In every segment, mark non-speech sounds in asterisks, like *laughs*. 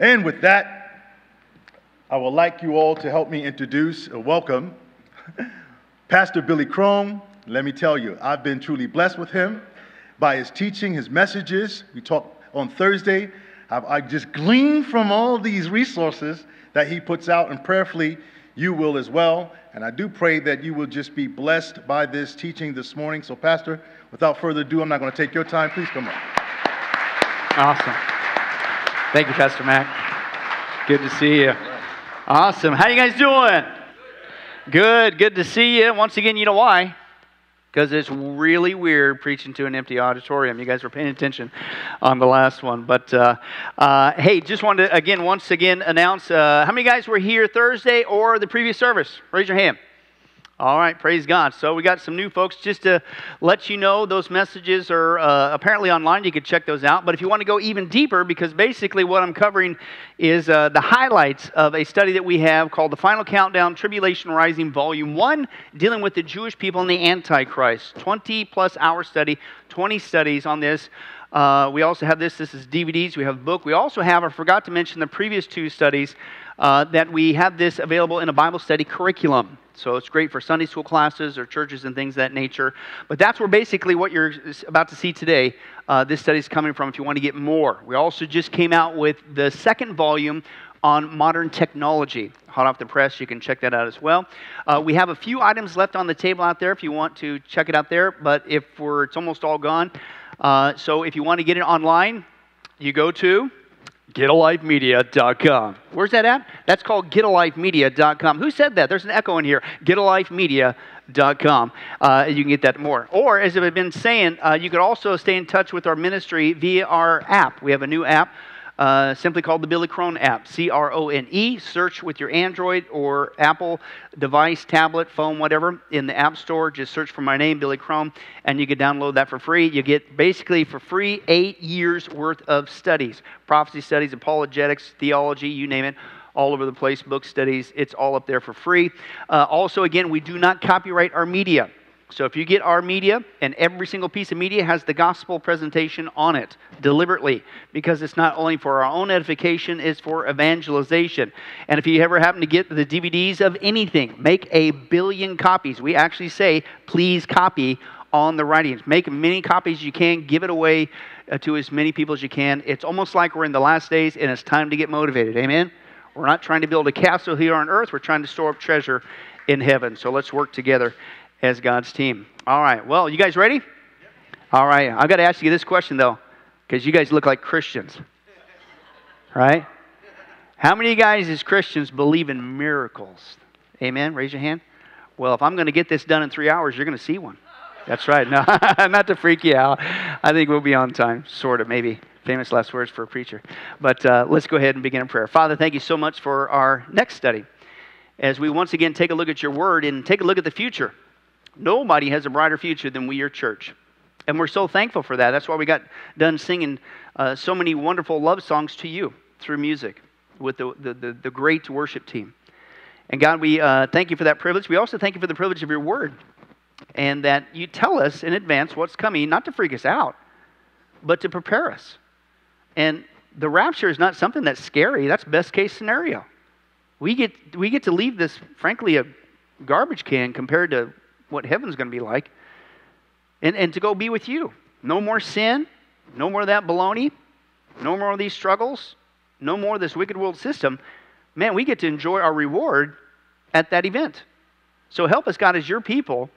And with that, I would like you all to help me introduce, uh, welcome, *laughs* Pastor Billy Crone. Let me tell you, I've been truly blessed with him by his teaching, his messages. We talked on Thursday. I've, I just gleaned from all these resources that he puts out, and prayerfully, you will as well. And I do pray that you will just be blessed by this teaching this morning. So, Pastor, without further ado, I'm not going to take your time. Please come on. Awesome. Thank you, Pastor Mac. Good to see you. Awesome. How you guys doing? Good. Good to see you. Once again, you know why? because it's really weird preaching to an empty auditorium. You guys were paying attention on the last one. But uh, uh, hey, just wanted to, again, once again, announce uh, how many guys were here Thursday or the previous service? Raise your hand. All right, praise God. So we got some new folks. Just to let you know, those messages are uh, apparently online. You can check those out. But if you want to go even deeper, because basically what I'm covering is uh, the highlights of a study that we have called The Final Countdown Tribulation Rising, Volume 1, dealing with the Jewish people and the Antichrist. 20 plus hour study, 20 studies on this. Uh, we also have this. This is DVDs. We have a book. We also have, I forgot to mention the previous two studies, uh, that we have this available in a Bible study curriculum. So it's great for Sunday school classes or churches and things that nature. But that's where basically what you're about to see today, uh, this study is coming from if you want to get more. We also just came out with the second volume on modern technology. Hot off the press, you can check that out as well. Uh, we have a few items left on the table out there if you want to check it out there, but if we're, it's almost all gone. Uh, so if you want to get it online, you go to getalifemedia.com. Where's that at? That's called getalifemedia.com. Who said that? There's an echo in here. getalifemedia.com. Uh, you can get that more. Or, as I've been saying, uh, you could also stay in touch with our ministry via our app. We have a new app uh, simply called the Billy Crone app. C R O N E. Search with your Android or Apple device, tablet, phone, whatever, in the App Store. Just search for my name, Billy Crone, and you can download that for free. You get basically for free eight years worth of studies prophecy studies, apologetics, theology, you name it all over the place, book studies. It's all up there for free. Uh, also, again, we do not copyright our media. So if you get our media, and every single piece of media has the gospel presentation on it deliberately, because it's not only for our own edification, it's for evangelization. And if you ever happen to get the DVDs of anything, make a billion copies. We actually say, please copy on the writings. Make many copies you can, give it away uh, to as many people as you can. It's almost like we're in the last days and it's time to get motivated. Amen? We're not trying to build a castle here on earth, we're trying to store up treasure in heaven. So let's work together as God's team. All right. Well, you guys ready? Yep. All right. I've got to ask you this question, though, because you guys look like Christians. Right? How many of you guys, as Christians, believe in miracles? Amen. Raise your hand. Well, if I'm going to get this done in three hours, you're going to see one. That's right. *laughs* No, *laughs* not to freak you out. I think we'll be on time, sort of, maybe. Famous last words for a preacher. But uh, let's go ahead and begin in prayer. Father, thank you so much for our next study as we once again take a look at your word and take a look at the future. Nobody has a brighter future than we, your church. And we're so thankful for that. That's why we got done singing uh, so many wonderful love songs to you through music with the, the, the, the great worship team. And God, we uh, thank you for that privilege. We also thank you for the privilege of your word and that you tell us in advance what's coming, not to freak us out, but to prepare us. And the rapture is not something that's scary, that's best case scenario. We get, we get to leave this, frankly, a garbage can compared to what heaven's going to be like, and, and to go be with you. No more sin, no more of that baloney, no more of these struggles, no more of this wicked world system. Man, we get to enjoy our reward at that event. So help us, God, as your people,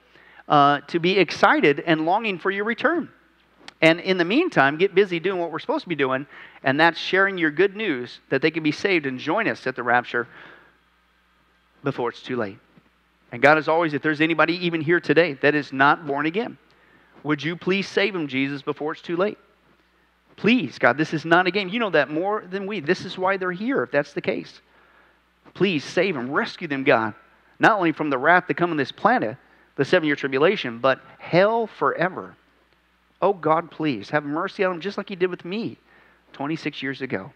uh, to be excited and longing for your return. And in the meantime, get busy doing what we're supposed to be doing, and that's sharing your good news that they can be saved and join us at the rapture before it's too late. And God, as always, if there's anybody even here today that is not born again, would you please save them, Jesus, before it's too late? Please, God, this is not a game. You know that more than we. This is why they're here, if that's the case. Please save them, rescue them, God, not only from the wrath that come on this planet, the seven year tribulation, but hell forever. Oh, God, please have mercy on them just like you did with me 26 years ago.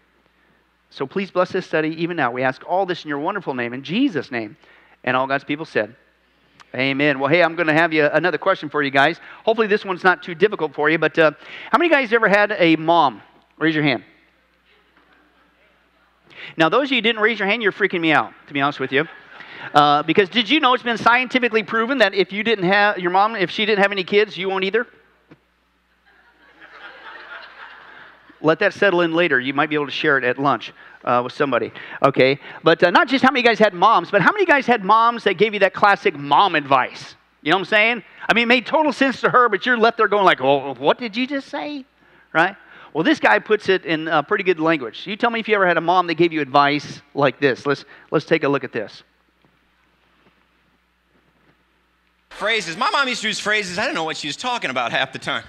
So please bless this study even now. We ask all this in your wonderful name, in Jesus' name. And all God's people said, Amen. Well, hey, I'm going to have you another question for you guys. Hopefully, this one's not too difficult for you. But uh, how many guys ever had a mom? Raise your hand. Now, those of you didn't raise your hand, you're freaking me out, to be honest with you. Uh, because did you know it's been scientifically proven that if you didn't have your mom, if she didn't have any kids, you won't either? Let that settle in later. You might be able to share it at lunch uh, with somebody. Okay? But uh, not just how many guys had moms, but how many guys had moms that gave you that classic mom advice? You know what I'm saying? I mean, it made total sense to her, but you're left there going like, "Oh, what did you just say?" Right? Well, this guy puts it in uh, pretty good language. You tell me if you ever had a mom that gave you advice like this. Let's let's take a look at this. Phrases. My mom used to use phrases. I didn't know what she was talking about half the time.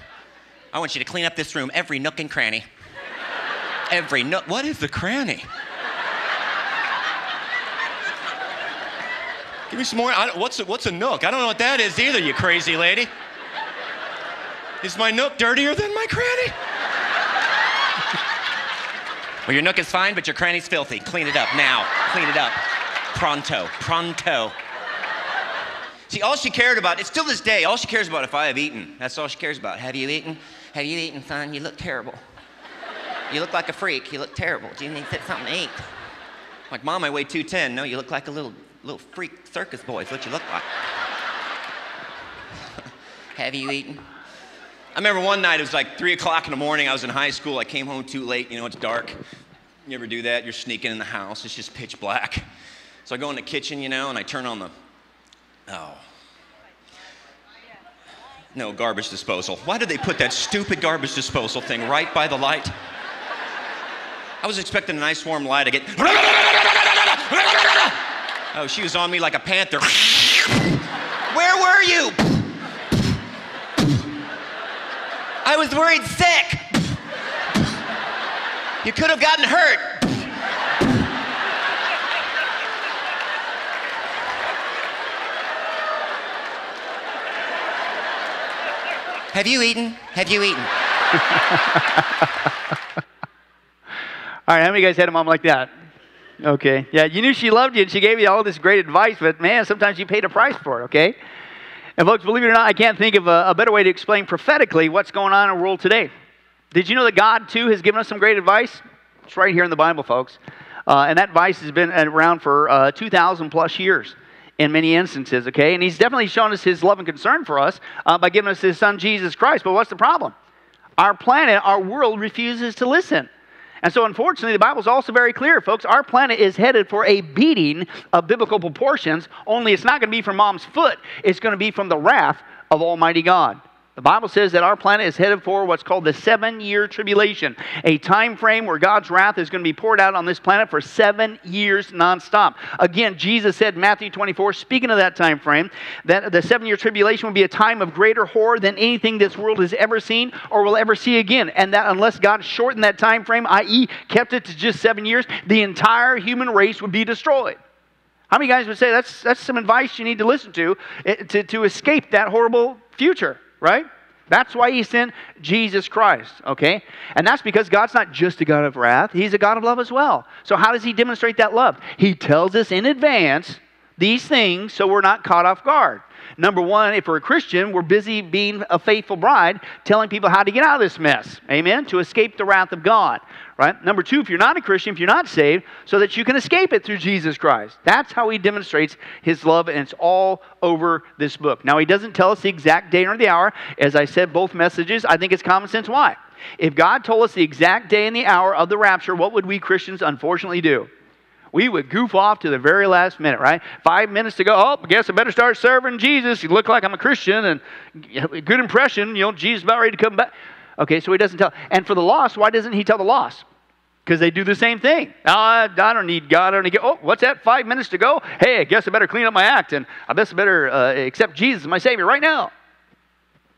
I want you to clean up this room, every nook and cranny. Every nook. What is the cranny? Give me some more. what's, a, what's a nook? I don't know what that is either, you crazy lady. Is my nook dirtier than my cranny? well, your nook is fine, but your cranny's filthy. Clean it up now. Clean it up. Pronto. Pronto. See, all she cared about, it's still this day, all she cares about if I have eaten. That's all she cares about. Have you eaten? Have you eaten, son? You look terrible. You look like a freak. You look terrible. Do you need something to eat? Like, Mom, I weigh 210. No, you look like a little, little freak circus boy. Is what you look like. *laughs* have you eaten? I remember one night, it was like 3 o'clock in the morning. I was in high school. I came home too late. You know, it's dark. You ever do that? You're sneaking in the house. It's just pitch black. So I go in the kitchen, you know, and I turn on the Oh. No, garbage disposal. Why did they put that stupid garbage disposal thing right by the light? I was expecting a nice warm light. I get. *laughs* Oh, she was on me like a panther. *laughs* Where were you? I was worried sick. You could have gotten hurt. Have you eaten? Have you eaten? *laughs* all right, how many of you guys had a mom like that? Okay. Yeah, you knew she loved you and she gave you all this great advice, but man, sometimes you paid a price for it, okay? And folks, believe it or not, I can't think of a, a better way to explain prophetically what's going on in the world today. Did you know that God, too, has given us some great advice? It's right here in the Bible, folks. Uh, and that advice has been around for uh, 2,000 plus years in many instances, okay? And he's definitely shown us his love and concern for us uh, by giving us his son, Jesus Christ. But what's the problem? Our planet, our world refuses to listen. And so, unfortunately, the Bible is also very clear, folks. Our planet is headed for a beating of biblical proportions, only it's not going to be from mom's foot, it's going to be from the wrath of Almighty God. The Bible says that our planet is headed for what's called the seven year tribulation, a time frame where God's wrath is going to be poured out on this planet for seven years nonstop. Again, Jesus said in Matthew 24, speaking of that time frame, that the seven year tribulation will be a time of greater horror than anything this world has ever seen or will ever see again. And that unless God shortened that time frame, i.e., kept it to just seven years, the entire human race would be destroyed. How many guys would say that's, that's some advice you need to listen to, eh, to to escape that horrible future? Right? That's why he sent Jesus Christ, okay? And that's because God's not just a God of wrath, he's a God of love as well. So, how does he demonstrate that love? He tells us in advance these things so we're not caught off guard. Number one, if we're a Christian, we're busy being a faithful bride, telling people how to get out of this mess. Amen? To escape the wrath of God. Right? Number two, if you're not a Christian, if you're not saved, so that you can escape it through Jesus Christ. That's how he demonstrates his love, and it's all over this book. Now, he doesn't tell us the exact day or the hour. As I said, both messages, I think it's common sense. Why? If God told us the exact day and the hour of the rapture, what would we Christians unfortunately do? We would goof off to the very last minute, right? Five minutes to go, oh, I guess I better start serving Jesus. You look like I'm a Christian and good impression, you know, Jesus about ready to come back. Okay, so he doesn't tell. And for the lost, why doesn't he tell the lost? Because they do the same thing. Oh, I don't need God. I don't need Oh, what's that? Five minutes to go? Hey, I guess I better clean up my act and I guess I better uh, accept Jesus as my Savior right now.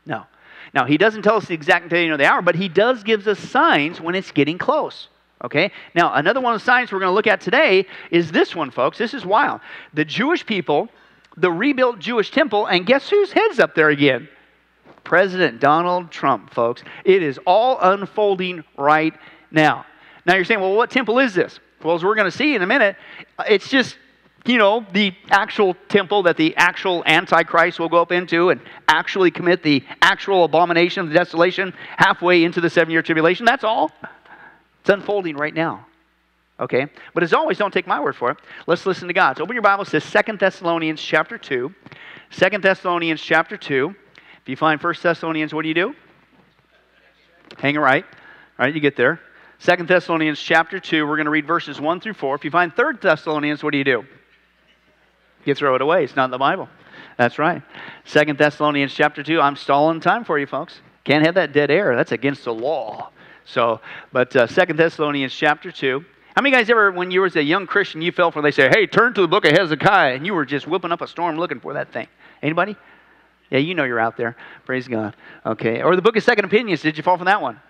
No. Now, he doesn't tell us the exact day or the hour, but he does gives us signs when it's getting close. Okay? Now, another one of the signs we're going to look at today is this one, folks. This is wild. The Jewish people, the rebuilt Jewish temple, and guess whose head's up there again? President Donald Trump, folks. It is all unfolding right now. Now, you're saying, well, what temple is this? Well, as we're going to see in a minute, it's just you know, the actual temple that the actual Antichrist will go up into and actually commit the actual abomination of the desolation halfway into the seven year tribulation. That's all. It's unfolding right now. Okay? But as always, don't take my word for it. Let's listen to God's. Open your Bible. It says 2 Thessalonians chapter 2. 2 Thessalonians chapter 2. If you find 1 Thessalonians, what do you do? Hang it right. All right, you get there. 2 Thessalonians chapter 2, we're going to read verses 1 through 4. If you find 3 Thessalonians, what do you do? You throw it away. It's not in the Bible. That's right. 2 Thessalonians chapter 2. I'm stalling time for you, folks. Can't have that dead air. That's against the law. So, but uh, 2 Thessalonians chapter 2. How many guys ever, when you was a young Christian, you felt when they say, hey, turn to the book of Hezekiah, and you were just whipping up a storm looking for that thing? Anybody? Yeah, you know you're out there. Praise God. Okay. Or the book of Second Opinions. Did you fall from that one?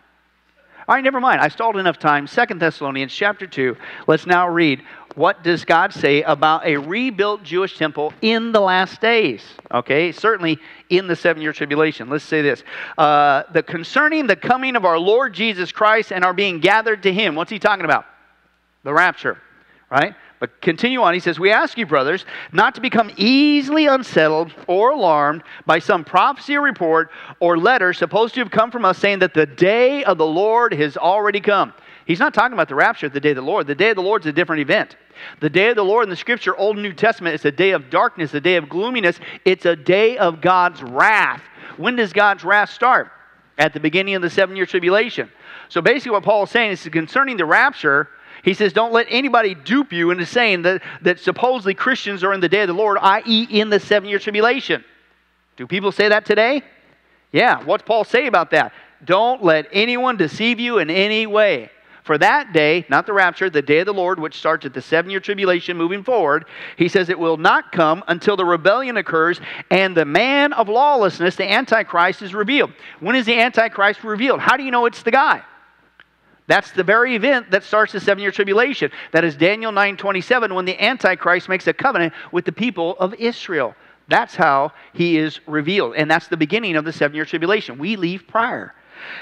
All right, never mind. I stalled enough time. Second Thessalonians chapter 2. Let's now read. What does God say about a rebuilt Jewish temple in the last days? Okay, certainly in the seven year tribulation. Let's say this. Uh, the concerning the coming of our Lord Jesus Christ and our being gathered to him. What's he talking about? The rapture, right? But continue on. He says, We ask you, brothers, not to become easily unsettled or alarmed by some prophecy or report or letter supposed to have come from us saying that the day of the Lord has already come. He's not talking about the rapture the day of the Lord. The day of the Lord is a different event. The day of the Lord in the scripture, Old and New Testament, it's a day of darkness, a day of gloominess. It's a day of God's wrath. When does God's wrath start? At the beginning of the seven year tribulation. So basically, what Paul is saying is concerning the rapture, he says, Don't let anybody dupe you into saying that, that supposedly Christians are in the day of the Lord, i.e., in the seven year tribulation. Do people say that today? Yeah. What's Paul say about that? Don't let anyone deceive you in any way. For that day, not the rapture, the day of the Lord, which starts at the seven year tribulation moving forward, he says it will not come until the rebellion occurs and the man of lawlessness, the Antichrist, is revealed. When is the Antichrist revealed? How do you know it's the guy? That's the very event that starts the seven year tribulation. That is Daniel 9 27, when the Antichrist makes a covenant with the people of Israel. That's how he is revealed. And that's the beginning of the seven year tribulation. We leave prior.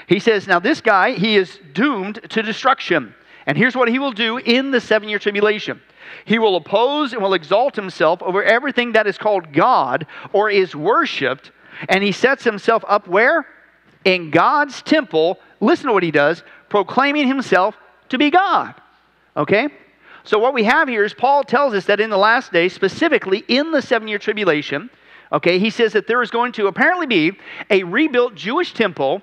He says, Now this guy, he is doomed to destruction. And here's what he will do in the seven year tribulation he will oppose and will exalt himself over everything that is called God or is worshiped. And he sets himself up where? In God's temple. Listen to what he does proclaiming himself to be God. Okay? So, what we have here is Paul tells us that in the last days, specifically in the seven year tribulation, okay, he says that there is going to apparently be a rebuilt Jewish temple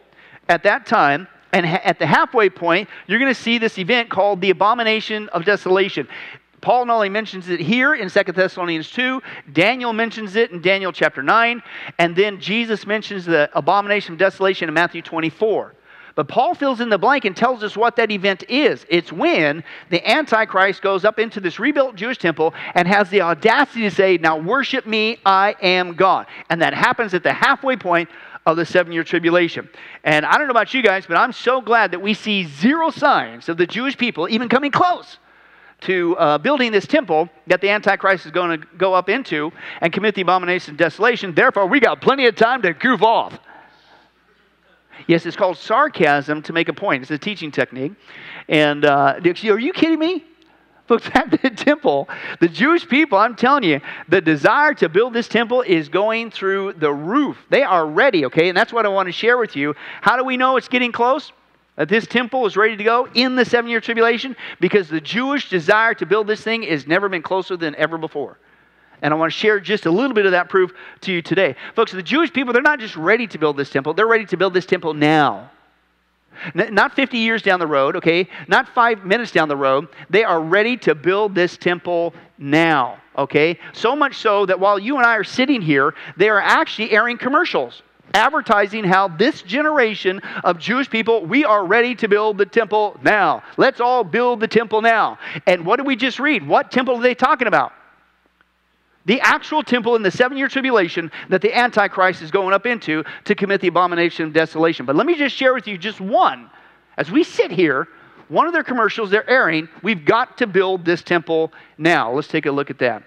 at that time. And at the halfway point, you're going to see this event called the abomination of desolation. Paul not only mentions it here in 2 Thessalonians 2, Daniel mentions it in Daniel chapter 9, and then Jesus mentions the abomination of desolation in Matthew 24. But Paul fills in the blank and tells us what that event is. It's when the Antichrist goes up into this rebuilt Jewish temple and has the audacity to say, Now worship me, I am God. And that happens at the halfway point of the seven year tribulation. And I don't know about you guys, but I'm so glad that we see zero signs of the Jewish people even coming close to uh, building this temple that the Antichrist is going to go up into and commit the abomination of desolation. Therefore, we got plenty of time to goof off. Yes, it's called sarcasm to make a point. It's a teaching technique. And uh, are you kidding me? Look *laughs* at the temple. The Jewish people, I'm telling you, the desire to build this temple is going through the roof. They are ready, okay? And that's what I want to share with you. How do we know it's getting close? That this temple is ready to go in the seven year tribulation? Because the Jewish desire to build this thing has never been closer than ever before. And I want to share just a little bit of that proof to you today. Folks, the Jewish people, they're not just ready to build this temple, they're ready to build this temple now. Not 50 years down the road, okay? Not five minutes down the road. They are ready to build this temple now, okay? So much so that while you and I are sitting here, they are actually airing commercials advertising how this generation of Jewish people, we are ready to build the temple now. Let's all build the temple now. And what did we just read? What temple are they talking about? The actual temple in the seven year tribulation that the Antichrist is going up into to commit the abomination of desolation. But let me just share with you just one. As we sit here, one of their commercials they're airing, we've got to build this temple now. Let's take a look at that.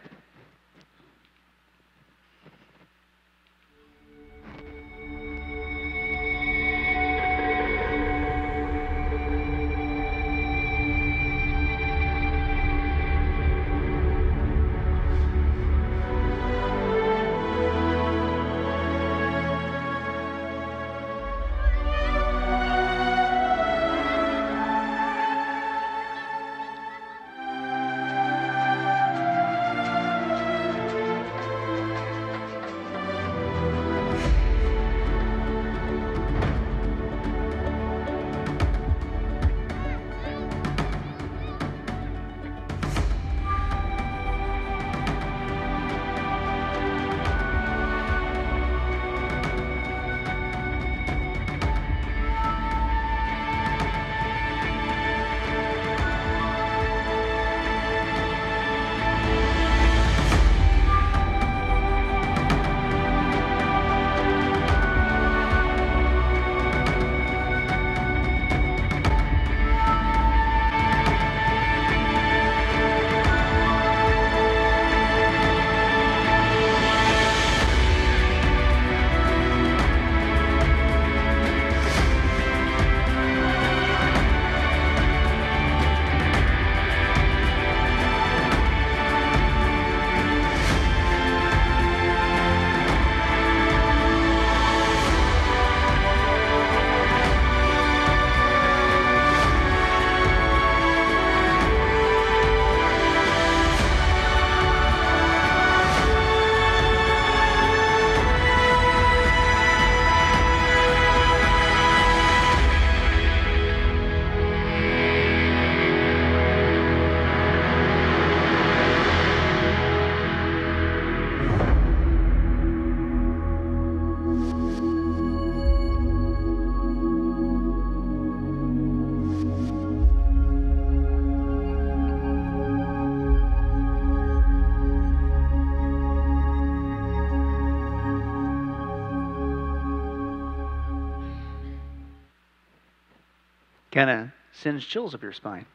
Sends chills up your spine.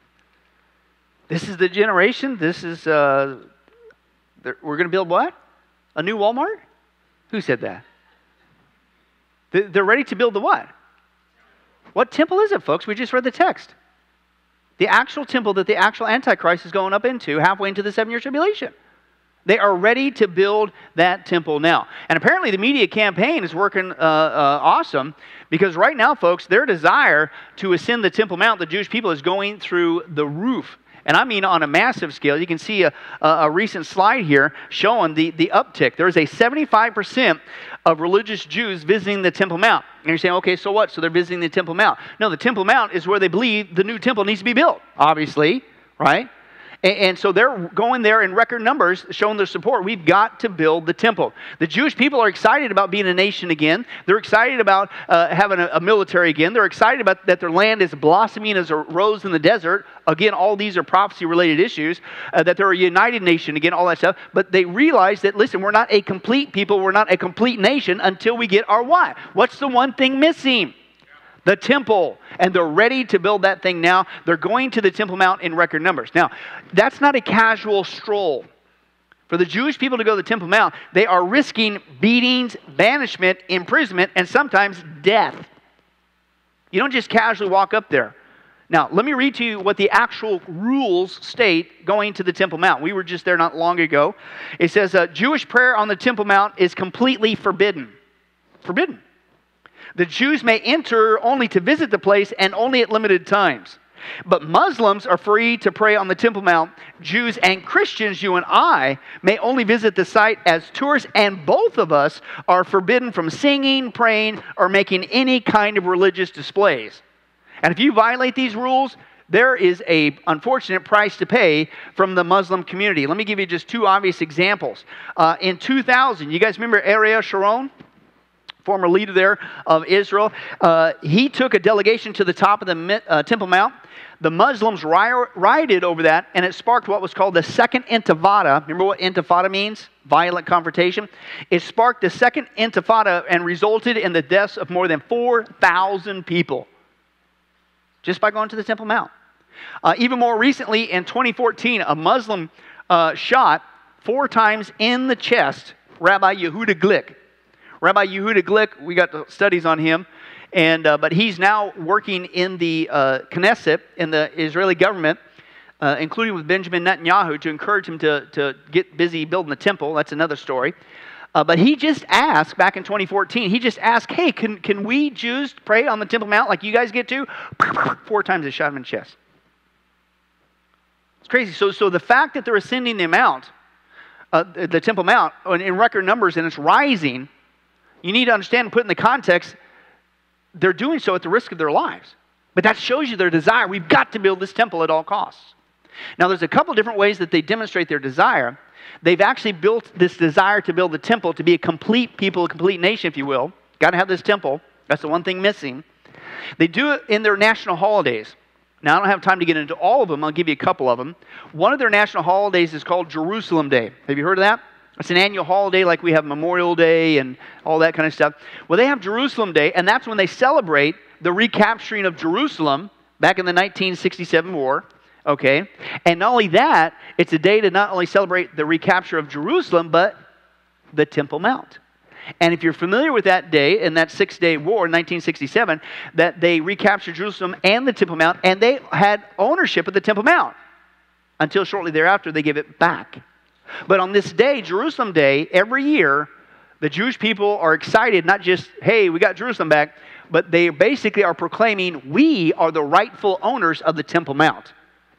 This is the generation. This is, uh, we're going to build what? A new Walmart? Who said that? They're ready to build the what? What temple is it, folks? We just read the text. The actual temple that the actual Antichrist is going up into halfway into the seven year tribulation. They are ready to build that temple now. And apparently, the media campaign is working uh, uh, awesome because right now, folks, their desire to ascend the Temple Mount, the Jewish people, is going through the roof. And I mean on a massive scale. You can see a, a recent slide here showing the, the uptick. There's a 75% of religious Jews visiting the Temple Mount. And you're saying, okay, so what? So they're visiting the Temple Mount. No, the Temple Mount is where they believe the new temple needs to be built, obviously, right? And, so they're going there in record numbers, showing their support. We've got to build the temple. The Jewish people are excited about being a nation again. They're excited about uh, having a, a, military again. They're excited about that their land is blossoming as a rose in the desert. Again, all these are prophecy related issues. Uh, that they're a united nation again, all that stuff. But they realize that, listen, we're not a complete people. We're not a complete nation until we get our what? What's the one thing missing? The temple, and they're ready to build that thing now. They're going to the Temple Mount in record numbers. Now, that's not a casual stroll. For the Jewish people to go to the Temple Mount, they are risking beatings, banishment, imprisonment, and sometimes death. You don't just casually walk up there. Now, let me read to you what the actual rules state going to the Temple Mount. We were just there not long ago. It says uh, Jewish prayer on the Temple Mount is completely forbidden. Forbidden. The Jews may enter only to visit the place and only at limited times. But Muslims are free to pray on the Temple Mount. Jews and Christians, you and I, may only visit the site as tourists, and both of us are forbidden from singing, praying, or making any kind of religious displays. And if you violate these rules, there is a unfortunate price to pay from the Muslim community. Let me give you just two obvious examples. Uh, in 2000, you guys remember Ariel Sharon? Former leader there of Israel, uh, he took a delegation to the top of the uh, Temple Mount. The Muslims rioted over that, and it sparked what was called the Second Intifada. Remember what Intifada means? Violent confrontation. It sparked the Second Intifada and resulted in the deaths of more than 4,000 people just by going to the Temple Mount. Uh, even more recently, in 2014, a Muslim uh, shot four times in the chest Rabbi Yehuda Glick. Rabbi Yehuda Glick, we got the studies on him, and, uh, but he's now working in the uh, Knesset, in the Israeli government, uh, including with Benjamin Netanyahu, to encourage him to, to get busy building the temple. That's another story. Uh, but he just asked back in 2014, he just asked, hey, can, can we Jews pray on the Temple Mount like you guys get to? *laughs* Four times they shot him in the chest. It's crazy. So, so the fact that they're ascending the Mount, uh, the Temple Mount, in record numbers and it's rising, you need to understand and put in the context, they're doing so at the risk of their lives. But that shows you their desire. We've got to build this temple at all costs. Now, there's a couple different ways that they demonstrate their desire. They've actually built this desire to build the temple to be a complete people, a complete nation, if you will. Got to have this temple. That's the one thing missing. They do it in their national holidays. Now, I don't have time to get into all of them. I'll give you a couple of them. One of their national holidays is called Jerusalem Day. Have you heard of that? It's an annual holiday like we have Memorial Day and all that kind of stuff. Well, they have Jerusalem Day, and that's when they celebrate the recapturing of Jerusalem back in the 1967 war. Okay? And not only that, it's a day to not only celebrate the recapture of Jerusalem, but the Temple Mount. And if you're familiar with that day, in that six day war in 1967, that they recaptured Jerusalem and the Temple Mount, and they had ownership of the Temple Mount until shortly thereafter they gave it back but on this day, Jerusalem Day, every year, the Jewish people are excited, not just, hey, we got Jerusalem back, but they basically are proclaiming, we are the rightful owners of the Temple Mount.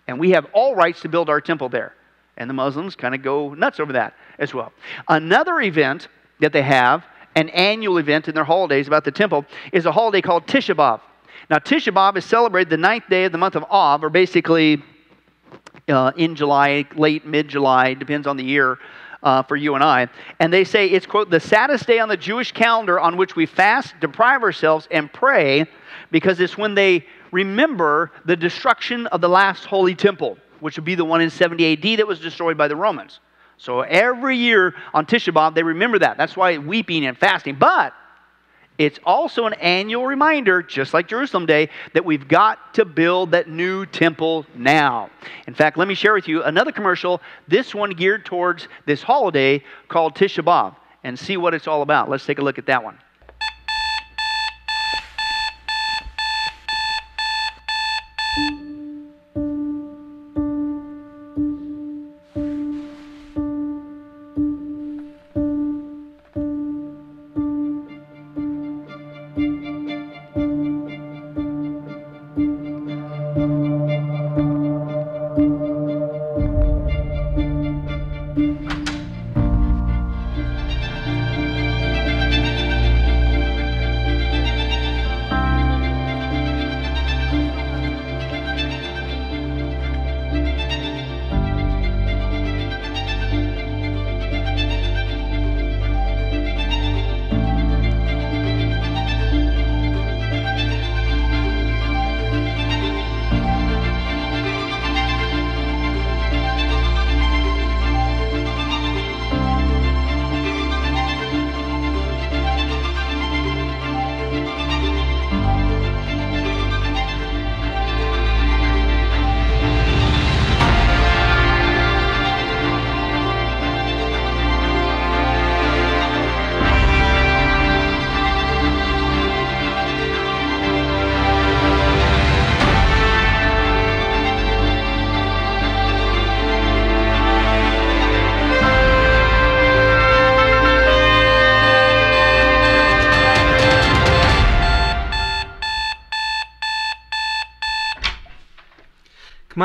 And we have all rights to build our temple there. And the Muslims kind of go nuts over that as well. Another event that they have, an annual event in their holidays about the temple, is a holiday called Tisha B'Av. Now, Tisha B'Av is celebrated the ninth day of the month of Av, or basically uh, in July, late mid July, depends on the year. Uh, for you and I. And they say it's, quote, the saddest day on the Jewish calendar on which we fast, deprive ourselves, and pray because it's when they remember the destruction of the last holy temple, which would be the one in 70 AD that was destroyed by the Romans. So every year on Tisha B'Av, they remember that. That's why weeping and fasting. But It's also an annual reminder, just like Jerusalem Day, that we've got to build that new temple now. In fact, let me share with you another commercial, this one geared towards this holiday called Tisha B'Av, and see what it's all about. Let's take a look at that one.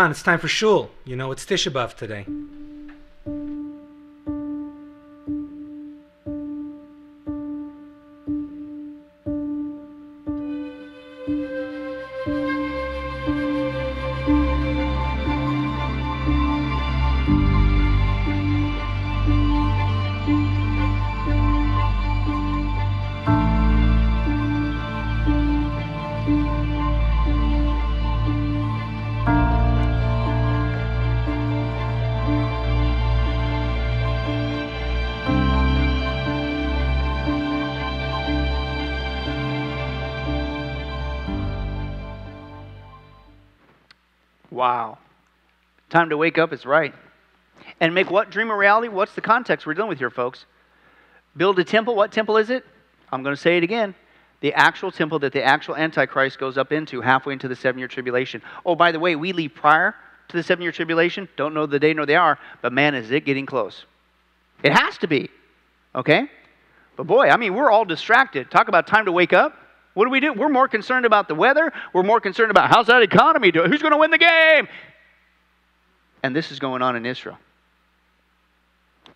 Come on, it's time for shul. You know, it's Tisha B'Av today. Wow. Time to wake up is right. And make what dream a reality? What's the context we're dealing with here, folks? Build a temple. What temple is it? I'm going to say it again. The actual temple that the actual Antichrist goes up into halfway into the seven year tribulation. Oh, by the way, we leave prior to the seven year tribulation. Don't know the day nor the hour, but man, is it getting close. It has to be. Okay? But boy, I mean, we're all distracted. Talk about time to wake up. What do we do? We're more concerned about the weather. We're more concerned about how's that economy doing? Who's going to win the game? And this is going on in Israel.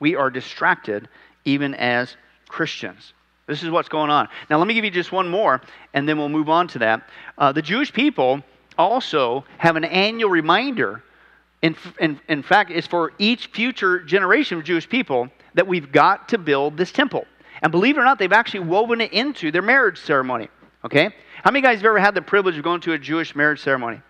We are distracted even as Christians. This is what's going on. Now, let me give you just one more, and then we'll move on to that. Uh, the Jewish people also have an annual reminder. In, in, in fact, it's for each future generation of Jewish people that we've got to build this temple. And believe it or not, they've actually woven it into their marriage ceremony. Okay? How many guys have ever had the privilege of going to a Jewish marriage ceremony?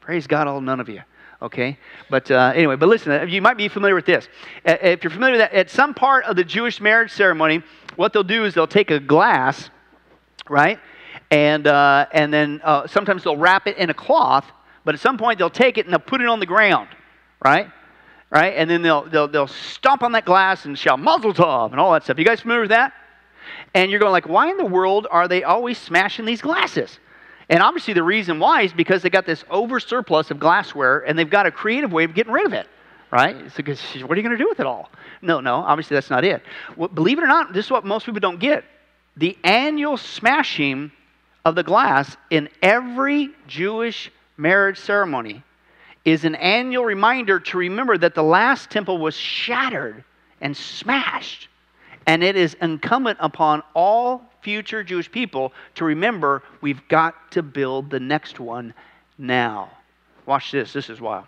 Praise God, all none of you. Okay? But uh, anyway, but listen, you might be familiar with this. If you're familiar with that, at some part of the Jewish marriage ceremony, what they'll do is they'll take a glass, right? And, uh, and then uh, sometimes they'll wrap it in a cloth, but at some point they'll take it and they'll put it on the ground, right? Right? And then they'll, they'll, they'll stomp on that glass and shout Mazel Tov and all that stuff. You guys familiar with that? And you're going like, why in the world are they always smashing these glasses? And obviously the reason why is because they got this over surplus of glassware and they've got a creative way of getting rid of it. Right? So, what are you going to do with it all? No, no, obviously that's not it. Well, believe it or not, this is what most people don't get. The annual smashing of the glass in every Jewish marriage ceremony is an annual reminder to remember that the last temple was shattered and smashed. And it is incumbent upon all future Jewish people to remember we've got to build the next one now. Watch this. This is wild.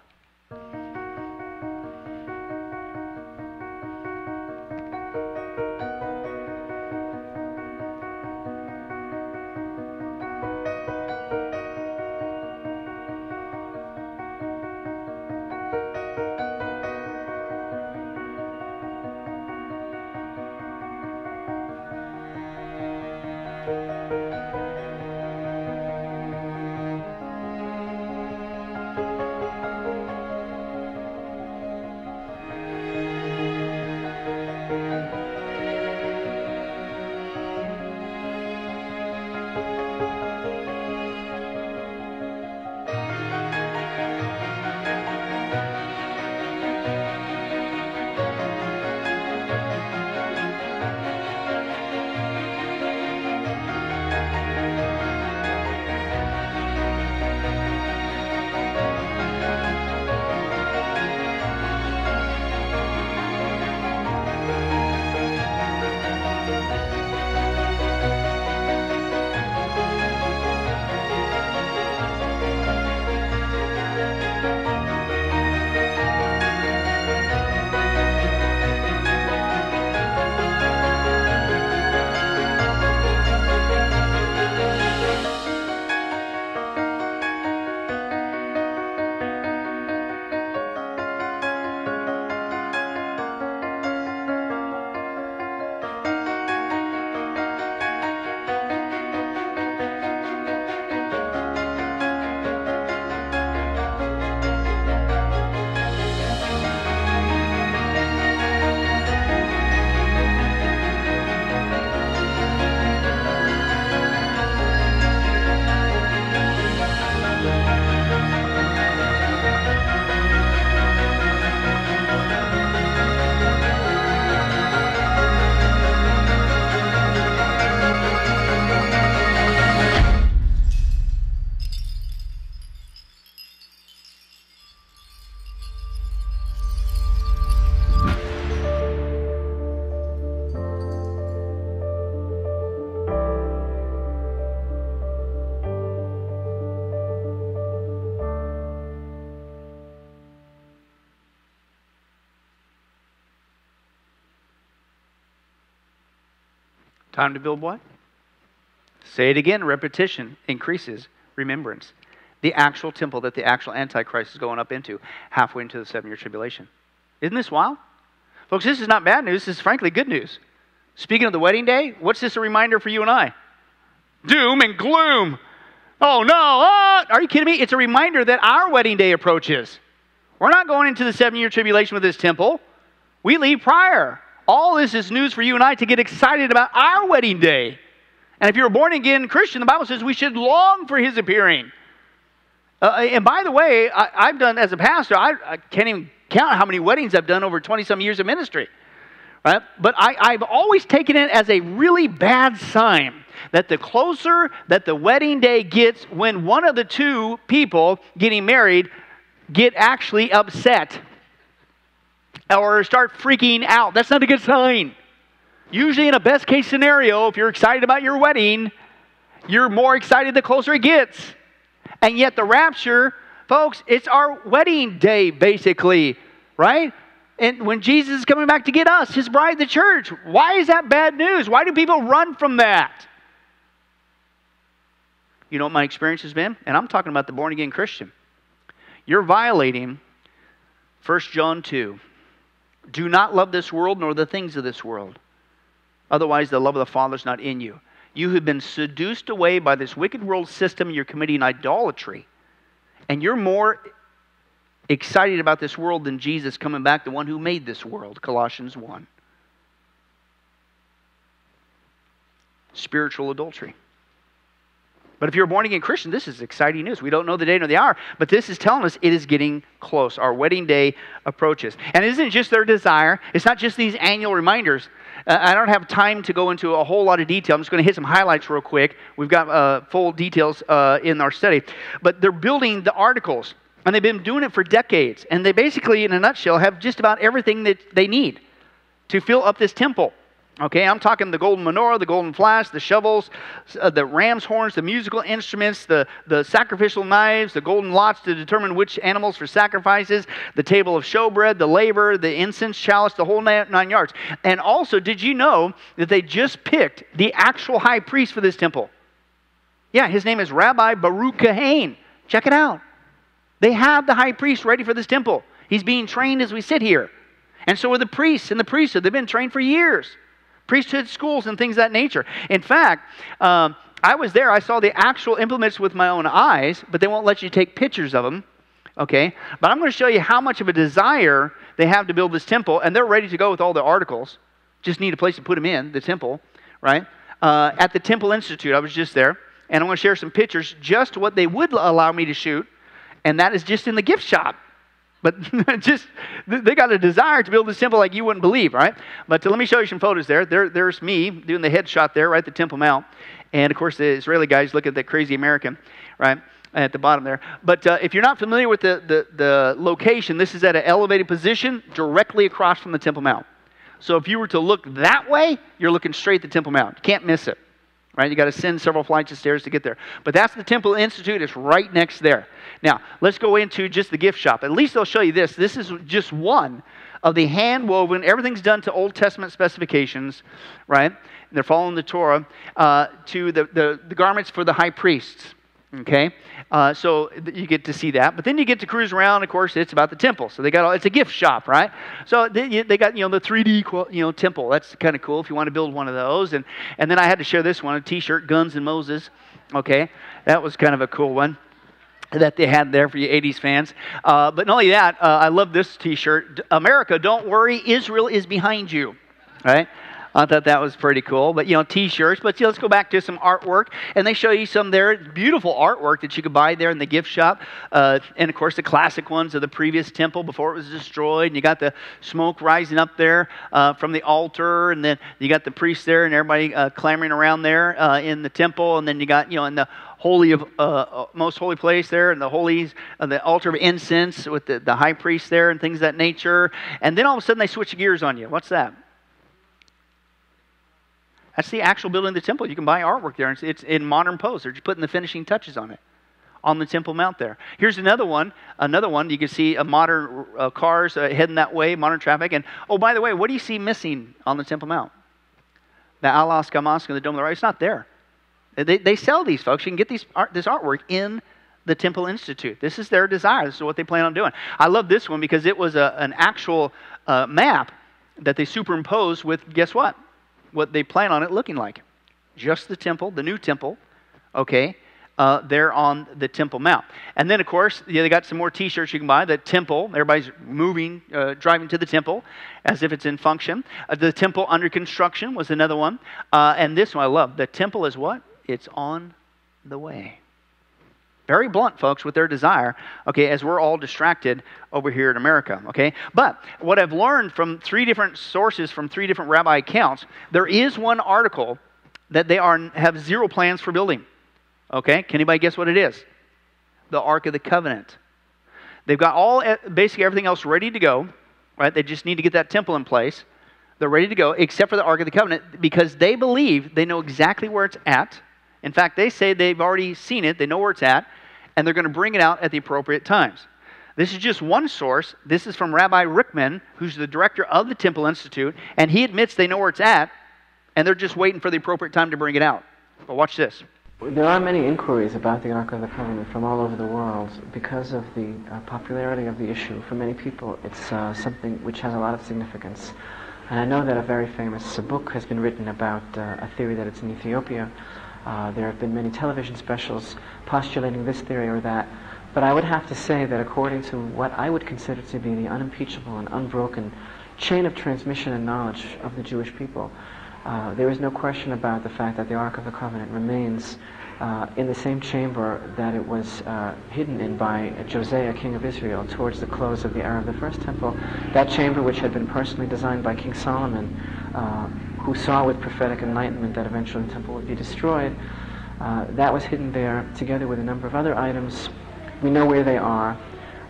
Time to build what? Say it again. Repetition increases remembrance. The actual temple that the actual Antichrist is going up into halfway into the seven year tribulation. Isn't this wild? Folks, this is not bad news. This is frankly good news. Speaking of the wedding day, what's this a reminder for you and I? Doom and gloom. Oh no, oh, are you kidding me? It's a reminder that our wedding day approaches. We're not going into the seven year tribulation with this temple. We leave prior. All this is news for you and I to get excited about our wedding day. And if you're a born again Christian, the Bible says we should long for his appearing. Uh, and by the way, I, have done, as a pastor, I, I, can't even count how many weddings I've done over 20 some years of ministry. Right? But I, I've always taken it as a really bad sign that the closer that the wedding day gets when one of the two people getting married get actually upset or start freaking out. That's not a good sign. Usually, in a best case scenario, if you're excited about your wedding, you're more excited the closer it gets. And yet, the rapture, folks, it's our wedding day, basically, right? And when Jesus is coming back to get us, his bride, the church, why is that bad news? Why do people run from that? You know what my experience has been? And I'm talking about the born again Christian. You're violating 1 John 2. Do not love this world nor the things of this world. Otherwise, the love of the Father is not in you. You have been seduced away by this wicked world system. You're committing idolatry. And you're more excited about this world than Jesus coming back, the one who made this world. Colossians 1. Spiritual adultery. But if you're a born again Christian, this is exciting news. We don't know the day nor the hour, but this is telling us it is getting close. Our wedding day approaches. And it isn't just their desire, it's not just these annual reminders. Uh, I don't have time to go into a whole lot of detail. I'm just going to hit some highlights real quick. We've got uh, full details uh, in our study. But they're building the articles, and they've been doing it for decades. And they basically, in a nutshell, have just about everything that they need to fill up this temple. Okay, I'm talking the golden menorah, the golden flask, the shovels, uh, the ram's horns, the musical instruments, the, the sacrificial knives, the golden lots to determine which animals for sacrifices, the table of showbread, the laver, the incense chalice, the whole nine yards. And also, did you know that they just picked the actual high priest for this temple? Yeah, his name is Rabbi Baruch Kahane. Check it out. They have the high priest ready for this temple. He's being trained as we sit here. And so are the priests and the priesthood. They've been trained for years priesthood schools and things of that nature. In fact, um, I was there, I saw the actual implements with my own eyes, but they won't let you take pictures of them. Okay? But I'm going to show you how much of a desire they have to build this temple, and they're ready to go with all the articles. Just need a place to put them in, the temple, right? Uh, at the Temple Institute, I was just there, and I'm going to share some pictures, just what they would allow me to shoot, and that is just in the gift shop. But *laughs* just, they got a desire to build this temple like you wouldn't believe, right? But uh, let me show you some photos there. there. There's me doing the headshot there, right the Temple Mount. And of course, the Israeli guys look at that crazy American, right? At the bottom there. But uh, if you're not familiar with the, the, the location, this is at an elevated position directly across from the Temple Mount. So if you were to look that way, you're looking straight at the Temple Mount. Can't miss it right? You got to send several flights of stairs to get there. But that's the Temple Institute. It's right next there. Now, let's go into just the gift shop. At least they'll show you this. This is just one of the hand woven, everything's done to Old Testament specifications, right? They're following the Torah, uh, to the, the, the garments for the high priests. Okay, uh, so you get to see that, but then you get to cruise around. Of course, it's about the temple. So they got all, it's a gift shop, right? So they, they got you know the 3D you know temple. That's kind of cool if you want to build one of those. And and then I had to share this one, a T-shirt, Guns and Moses. Okay, that was kind of a cool one that they had there for you 80s fans. Uh, but not only that, uh, I love this T-shirt. America, don't worry, Israel is behind you. Right? I thought that was pretty cool. But, you know, t shirts. But let's go back to some artwork. And they show you some there, beautiful artwork that you could buy there in the gift shop. Uh, and, of course, the classic ones of the previous temple before it was destroyed. And you got the smoke rising up there uh, from the altar. And then you got the priests there and everybody uh, clamoring around there uh, in the temple. And then you got, you know, in the holy of uh, uh, most holy place there and the holies uh, the altar of incense with the, the high priest there and things of that nature and then all of a sudden they switch gears on you what's that that's the actual building of the temple. You can buy artwork there. It's, it's in modern pose. They're just putting the finishing touches on it on the Temple Mount there. Here's another one. Another one. You can see a modern uh, cars uh, heading that way, modern traffic. And oh, by the way, what do you see missing on the Temple Mount? the Al-Aqsa Mosque and the Dome of the Rock, it's not there. They, they sell these folks. You can get these art, this artwork in the Temple Institute. This is their desire. This is what they plan on doing. I love this one because it was a, an actual uh, map that they superimposed with, guess what? What they plan on it looking like. Just the temple, the new temple, okay, uh, there on the Temple Mount. And then, of course, yeah, they got some more t shirts you can buy. The temple, everybody's moving, uh, driving to the temple as if it's in function. Uh, the temple under construction was another one. Uh, and this one I love. The temple is what? It's on the way. Very blunt, folks, with their desire, okay, as we're all distracted over here in America, okay? But what I've learned from three different sources, from three different rabbi accounts, there is one article that they are, have zero plans for building. Okay? Can anybody guess what it is? The Ark of the Covenant. They've got all eh, basically everything else ready to go, right? They just need to get that temple in place. They're ready to go, except for the Ark of the Covenant, because they believe they know exactly where it's at. In fact, they say they've already seen it, they know where it's at, and they're going to bring it out at the appropriate times. This is just one source. This is from Rabbi Richman, who's the director of the Temple Institute, and he admits they know where it's at, and they're just waiting for the appropriate time to bring it out. But watch this. There are many inquiries about the Ark of the Covenant from all over the world because of the uh, popularity of the issue. For many people, it's uh, something which has a lot of significance. And I know that a very famous book has been written about uh, a theory that it's in Ethiopia. Uh, there have been many television specials postulating this theory or that. But I would have to say that according to what I would consider to be the unimpeachable and unbroken chain of transmission and knowledge of the Jewish people, uh, there is no question about the fact that the Ark of the Covenant remains uh, in the same chamber that it was uh, hidden in by Josiah, king of Israel, towards the close of the era of the First Temple. That chamber, which had been personally designed by King Solomon, uh, who saw with prophetic enlightenment that eventually the temple would be destroyed, uh, that was hidden there together with a number of other items. We know where they are.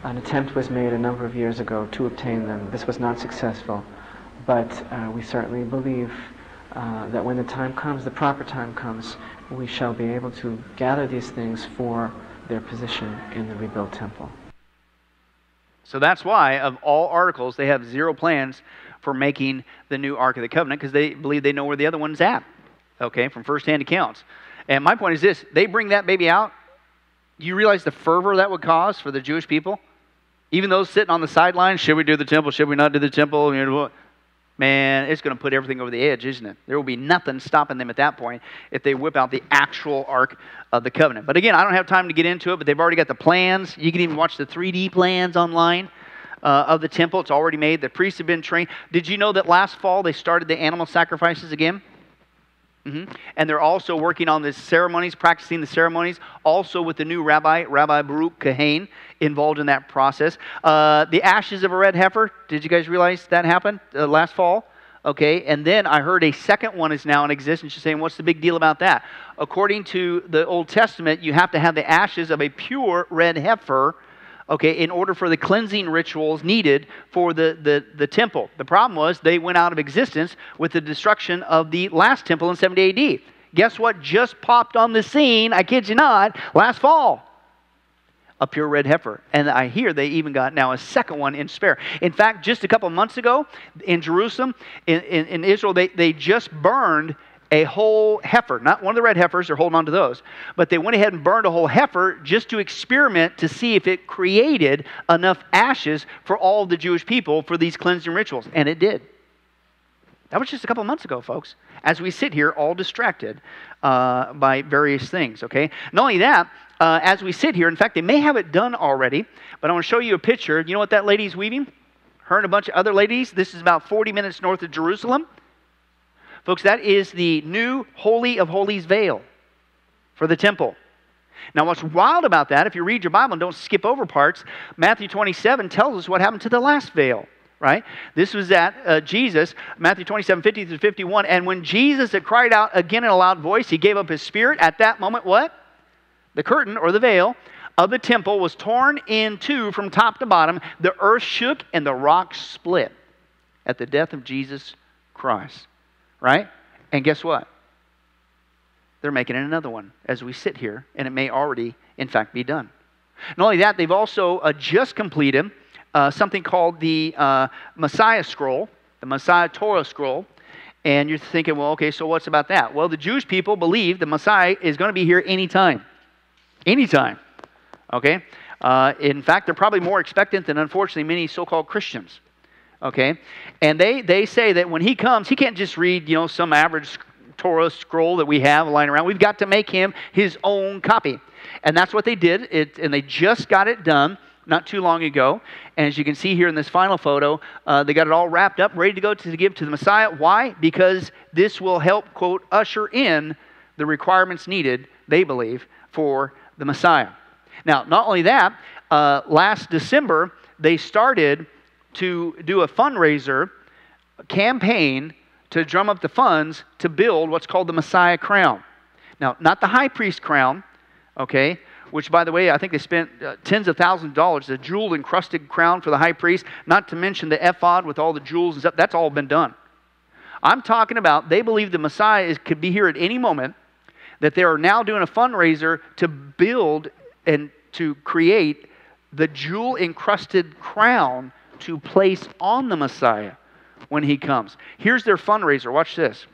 An attempt was made a number of years ago to obtain them. This was not successful, but uh, we certainly believe uh, that when the time comes, the proper time comes, we shall be able to gather these things for their position in the rebuilt temple. So that's why, of all articles, they have zero plans for making the new Ark of the Covenant because they believe they know where the other one's at, okay, from firsthand accounts. And my point is this they bring that baby out. You realize the fervor that would cause for the Jewish people? Even those sitting on the sidelines, should we do the temple? Should we not do the temple? Man, it's going to put everything over the edge, isn't it? There will be nothing stopping them at that point if they whip out the actual Ark of the Covenant. But again, I don't have time to get into it, but they've already got the plans. You can even watch the 3D plans online. Uh, of the temple, it's already made. The priests have been trained. Did you know that last fall they started the animal sacrifices again? Mm-hmm. And they're also working on the ceremonies, practicing the ceremonies, also with the new rabbi, Rabbi Baruch Kahane, involved in that process. Uh, the ashes of a red heifer, did you guys realize that happened uh, last fall? Okay, and then I heard a second one is now in existence. You're saying, what's the big deal about that? According to the Old Testament, you have to have the ashes of a pure red heifer okay, in order for the cleansing rituals needed for the, the, the temple. The problem was they went out of existence with the destruction of the last temple in 70 AD. Guess what just popped on the scene? I kid you not, last fall. A pure red heifer. And I hear they even got now a second one in spare. In fact, just a couple months ago in Jerusalem, in, in, in Israel, they, they just burned a whole heifer, not one of the red heifers, they're holding on to those, but they went ahead and burned a whole heifer just to experiment to see if it created enough ashes for all the Jewish people for these cleansing rituals. And it did. That was just a couple months ago, folks, as we sit here all distracted uh, by various things, okay? Not only that, uh, as we sit here, in fact, they may have it done already, but I want to show you a picture. You know what that lady's weaving? Her and a bunch of other ladies. This is about 40 minutes north of Jerusalem. Folks, that is the new Holy of Holies veil for the temple. Now, what's wild about that, if you read your Bible and don't skip over parts, Matthew 27 tells us what happened to the last veil, right? This was at uh, Jesus, Matthew 27, 50 through 51. And when Jesus had cried out again in a loud voice, he gave up his spirit. At that moment, what? The curtain or the veil of the temple was torn in two from top to bottom. The earth shook and the rocks split at the death of Jesus Christ right? And guess what? They're making another one as we sit here, and it may already, in fact, be done. Not only that, they've also uh, just completed uh, something called the uh, Messiah Scroll, the Messiah Torah Scroll. And you're thinking, well, okay, so what's about that? Well, the Jewish people believe the Messiah is going to be here anytime. Anytime. Okay? Uh, in fact, they're probably more expectant than, unfortunately, many so called Christians. Okay? And they, they say that when he comes, he can't just read, you know, some average Torah scroll that we have lying around. We've got to make him his own copy. And that's what they did. It, and they just got it done not too long ago. And as you can see here in this final photo, uh, they got it all wrapped up, ready to go to give to the Messiah. Why? Because this will help, quote, usher in the requirements needed, they believe, for the Messiah. Now, not only that, uh, last December, they started to do a fundraiser campaign to drum up the funds to build what's called the Messiah crown. Now, not the high priest crown, okay, which, by the way, I think they spent uh, tens of thousands of dollars, a jewel encrusted crown for the high priest, not to mention the ephod with all the jewels and stuff. That's all been done. I'm talking about they believe the Messiah is, could be here at any moment, that they are now doing a fundraiser to build and to create the jewel encrusted crown to place on the Messiah when he comes. Here's their fundraiser. Watch this.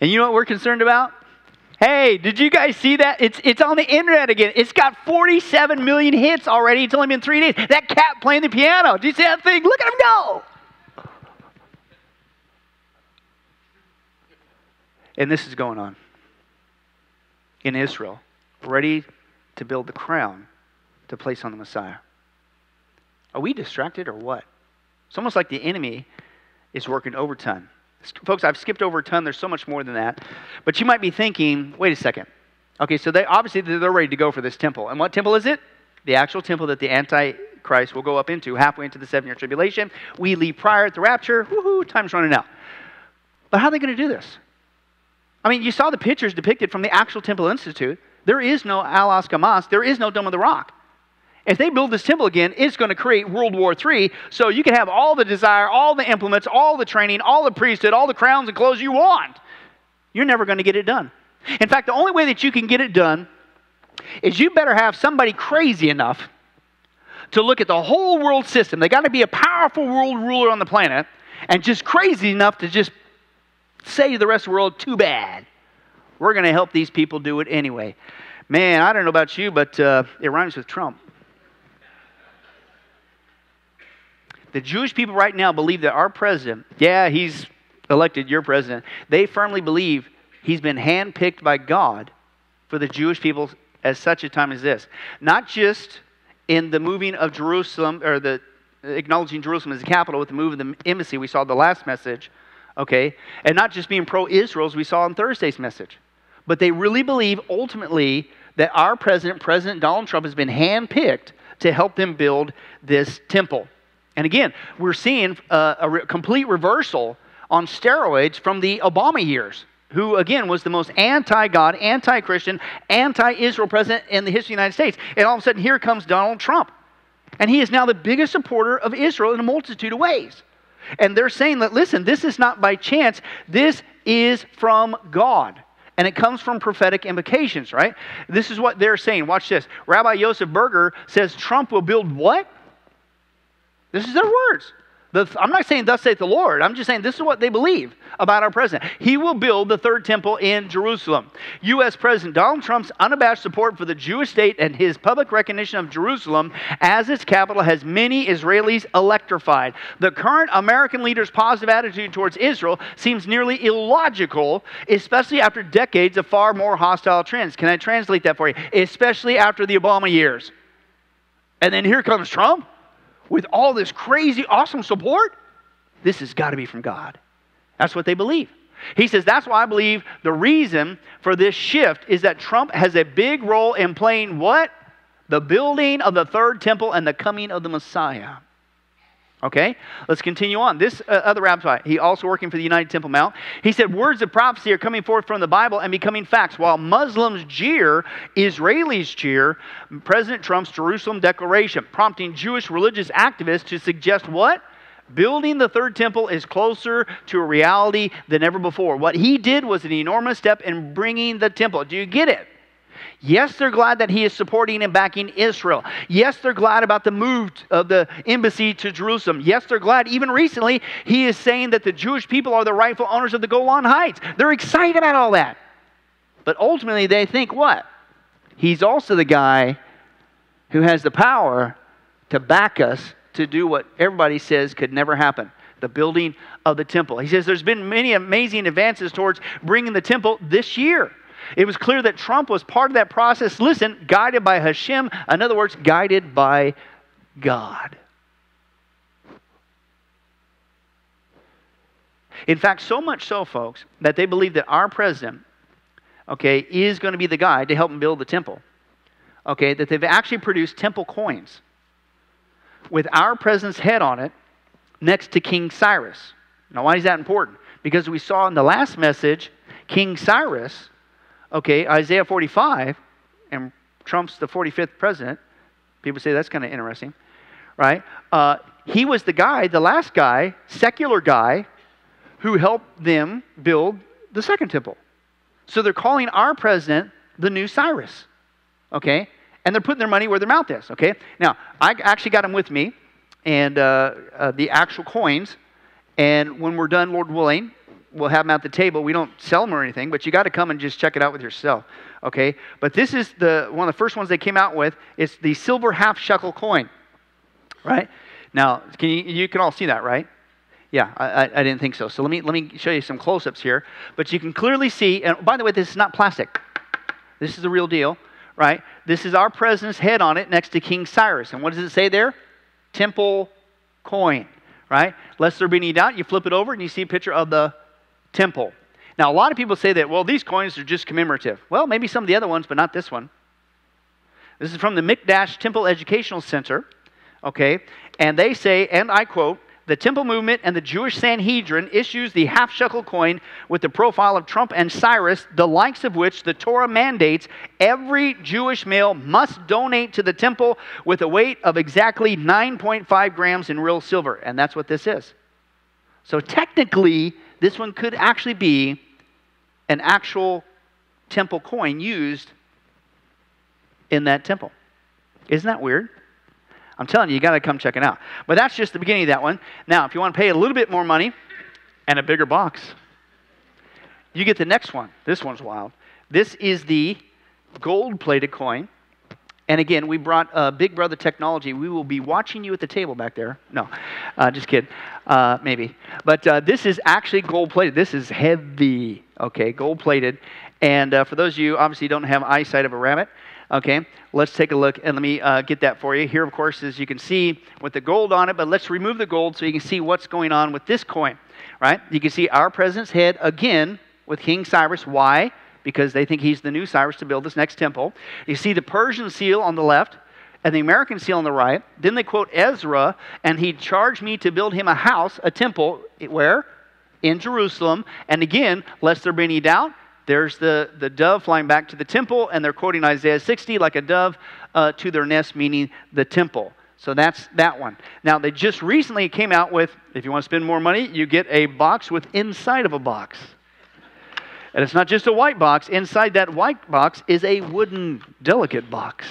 And you know what we're concerned about? Hey, did you guys see that? It's, it's on the internet again. It's got 47 million hits already. It's only been three days. That cat playing the piano. Did you see that thing? Look at him go. And this is going on in Israel, ready to build the crown to place on the Messiah. Are we distracted or what? It's almost like the enemy is working overtime. Folks, I've skipped over a ton. There's so much more than that. But you might be thinking, wait a second. Okay, so they obviously they're ready to go for this temple. And what temple is it? The actual temple that the Antichrist will go up into halfway into the seven year tribulation. We leave prior at the rapture. Woohoo, time's running out. But how are they going to do this? I mean, you saw the pictures depicted from the actual Temple Institute. There is no Al Mosque, there is no Dome of the Rock. If they build this temple again, it's going to create World War III. So you can have all the desire, all the implements, all the training, all the priesthood, all the crowns and clothes you want. You're never going to get it done. In fact, the only way that you can get it done is you better have somebody crazy enough to look at the whole world system. They got to be a powerful world ruler on the planet and just crazy enough to just say to the rest of the world, too bad. We're going to help these people do it anyway. Man, I don't know about you, but uh, it rhymes with Trump. The Jewish people right now believe that our president, yeah, he's elected your president, they firmly believe he's been handpicked by God for the Jewish people as such a time as this. Not just in the moving of Jerusalem, or the acknowledging Jerusalem as the capital with the move of the embassy, we saw the last message, okay? And not just being pro Israel, as we saw in Thursday's message. But they really believe ultimately that our president, President Donald Trump, has been handpicked to help them build this temple. And again, we're seeing uh, a re- complete reversal on steroids from the Obama years, who, again, was the most anti God, anti Christian, anti Israel president in the history of the United States. And all of a sudden, here comes Donald Trump. And he is now the biggest supporter of Israel in a multitude of ways. And they're saying that, listen, this is not by chance, this is from God. And it comes from prophetic implications, right? This is what they're saying. Watch this. Rabbi Joseph Berger says Trump will build what? This is their words. The, I'm not saying thus saith the Lord. I'm just saying this is what they believe about our president. He will build the third temple in Jerusalem. U.S. President Donald Trump's unabashed support for the Jewish state and his public recognition of Jerusalem as its capital has many Israelis electrified. The current American leader's positive attitude towards Israel seems nearly illogical, especially after decades of far more hostile trends. Can I translate that for you? Especially after the Obama years. And then here comes Trump with all this crazy, awesome support, this has got to be from God. That's what they believe. He says, That's why I believe the reason for this shift is that Trump has a big role in playing what? The building of the third temple and the coming of the Messiah. Okay, let's continue on. This uh, other rabbi, he also working for the United Temple Mount, he said words of prophecy are coming forth from the Bible and becoming facts. While Muslims jeer, Israelis cheer President Trump's Jerusalem declaration, prompting Jewish religious activists to suggest what? Building the third temple is closer to a reality than ever before. What he did was an enormous step in bringing the temple. Do you get it? Yes, they're glad that he is supporting and backing Israel. Yes, they're glad about the move of the embassy to Jerusalem. Yes, they're glad. Even recently, he is saying that the Jewish people are the rightful owners of the Golan Heights. They're excited about all that. But ultimately, they think what? He's also the guy who has the power to back us to do what everybody says could never happen the building of the temple. He says there's been many amazing advances towards bringing the temple this year. It was clear that Trump was part of that process. Listen, guided by Hashem, in other words, guided by God. In fact, so much so, folks, that they believe that our president, okay, is going to be the guy to help them build the temple. Okay, that they've actually produced temple coins with our president's head on it next to King Cyrus. Now, why is that important? Because we saw in the last message, King Cyrus Okay, Isaiah 45, and Trump's the 45th president. People say that's kind of interesting, right? Uh, he was the guy, the last guy, secular guy, who helped them build the second temple. So they're calling our president the new Cyrus, okay? And they're putting their money where their mouth is, okay? Now, I actually got them with me, and uh, uh, the actual coins. And when we're done, Lord willing, we'll have them at the table. We don't sell them or anything, but you got to come and just check it out with yourself. Okay? But this is the one of the first ones they came out with. It's the silver half shekel coin. Right? Now, can you, you can all see that, right? Yeah, I, I didn't think so. So let me, let me show you some close ups here. But you can clearly see, and by the way, this is not plastic. This is the real deal, right? This is our president's head on it next to King Cyrus. And what does it say there? Temple coin, right? Lest there be any doubt, you flip it over and you see a picture of the temple. Now, a lot of people say that, well, these coins are just commemorative. Well, maybe some of the other ones, but not this one. This is from the Mikdash Temple Educational Center, okay? And they say, and I quote, the temple movement and the Jewish Sanhedrin issues the half shekel coin with the profile of Trump and Cyrus, the likes of which the Torah mandates every Jewish male must donate to the temple with a weight of exactly 9.5 grams in real silver. And that's what this is. So technically, this one could actually be an actual temple coin used in that temple. Isn't that weird? I'm telling you, you got to come check it out. But that's just the beginning of that one. Now, if you want to pay a little bit more money and a bigger box, you get the next one. This one's wild. This is the gold plated coin. And again, we brought uh, Big Brother technology. We will be watching you at the table back there. No, uh, just kidding. Uh, maybe. But uh, this is actually gold plated. This is heavy. Okay, gold plated. And uh, for those of you obviously don't have eyesight of a rabbit, okay, let's take a look and let me uh, get that for you. Here, of course, as you can see with the gold on it, but let's remove the gold so you can see what's going on with this coin, right? You can see our president's head again with King Cyrus. Why? Because they think he's the new Cyrus to build this next temple. You see the Persian seal on the left and the American seal on the right. Then they quote Ezra, and he charged me to build him a house, a temple, where? In Jerusalem. And again, lest there be any doubt, there's the, the dove flying back to the temple, and they're quoting Isaiah 60 like a dove uh, to their nest, meaning the temple. So that's that one. Now, they just recently came out with if you want to spend more money, you get a box with inside of a box. And it's not just a white box. Inside that white box is a wooden, delicate box.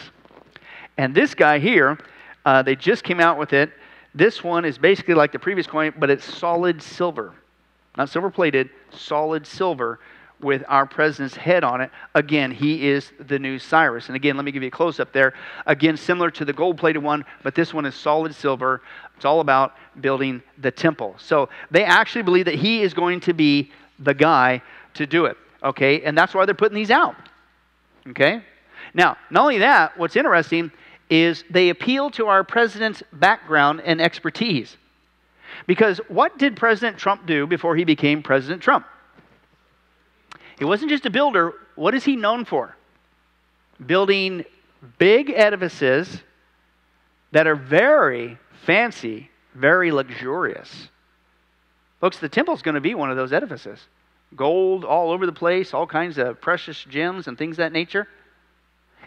And this guy here, uh, they just came out with it. This one is basically like the previous coin, but it's solid silver. Not silver plated, solid silver with our president's head on it. Again, he is the new Cyrus. And again, let me give you a close up there. Again, similar to the gold plated one, but this one is solid silver. It's all about building the temple. So they actually believe that he is going to be the guy to do it. Okay? And that's why they're putting these out. Okay? Now, not only that, what's interesting is they appeal to our president's background and expertise. Because what did President Trump do before he became President Trump? He wasn't just a builder. What is he known for? Building big edifices that are very fancy, very luxurious. Folks, the temple's going to be one of those edifices. Gold all over the place, all kinds of precious gems and things that nature.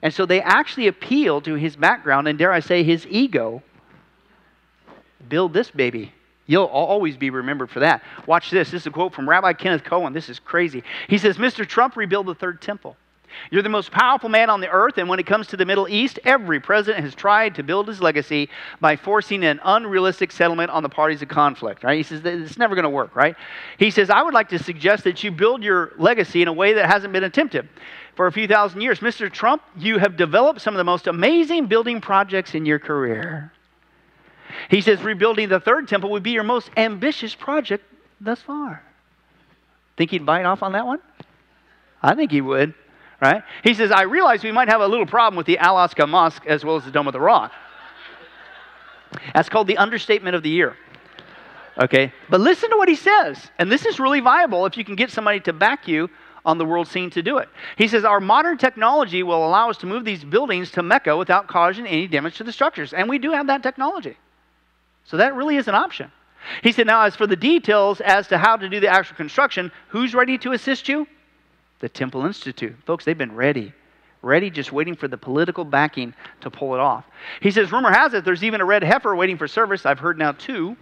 And so they actually appeal to his background and, dare I say, his ego. Build this baby. You'll always be remembered for that. Watch this. This is a quote from Rabbi Kenneth Cohen. This is crazy. He says, Mr. Trump rebuilt the third temple. You're the most powerful man on the earth, and when it comes to the Middle East, every president has tried to build his legacy by forcing an unrealistic settlement on the parties of conflict, right? He says it's never going to work, right? He says, I would like to suggest that you build your legacy in a way that hasn't been attempted for a few thousand years. Mr. Trump, you have developed some of the most amazing building projects in your career. He says rebuilding the third temple would be your most ambitious project thus far. Think he'd bite off on that one? I think he would, right? He says, I realize we might have a little problem with the Al-Aqsa Mosque as well as the Dome of the Rock. That's called the understatement of the year. Okay? But listen to what he says. And this is really viable if you can get somebody to back you on the world scene to do it. He says, Our modern technology will allow us to move these buildings to Mecca without causing any damage to the structures. And we do have that technology. So that really is an option. He said, Now, as for the details as to how to do the actual construction, who's ready to assist you? The Temple Institute. Folks, they've been ready. Ready, just waiting for the political backing to pull it off. He says, Rumor has it there's even a red heifer waiting for service. I've heard now two.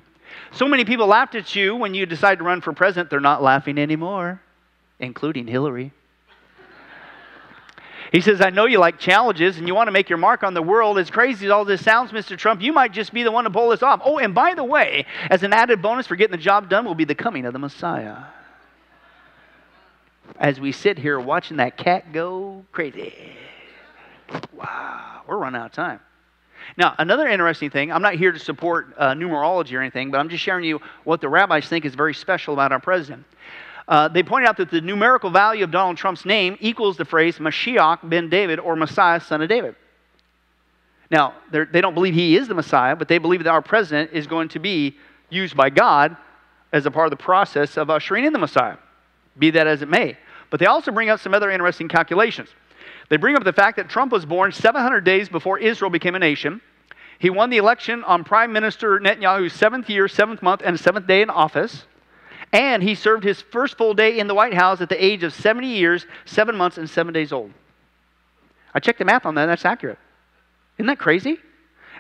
So many people laughed at you when you decided to run for president, they're not laughing anymore, including Hillary. He says, I know you like challenges and you want to make your mark on the world. As crazy as all this sounds, Mr. Trump, you might just be the one to pull this off. Oh, and by the way, as an added bonus for getting the job done will be the coming of the Messiah. As we sit here watching that cat go crazy. Wow, we're running out of time. Now, another interesting thing, I'm not here to support uh, numerology or anything, but I'm just sharing you what the rabbis think is very special about our president. Uh, they pointed out that the numerical value of Donald Trump's name equals the phrase Mashiach ben David or Messiah, son of David. Now, they don't believe he is the Messiah, but they believe that our president is going to be used by God as a part of the process of ushering in the Messiah, be that as it may. But they also bring up some other interesting calculations. They bring up the fact that Trump was born 700 days before Israel became a nation. He won the election on Prime Minister Netanyahu's seventh year, seventh month, and seventh day in office. And he served his first full day in the White House at the age of 70 years, 7 months, and 7 days old. I checked the math on that, that's accurate. Isn't that crazy?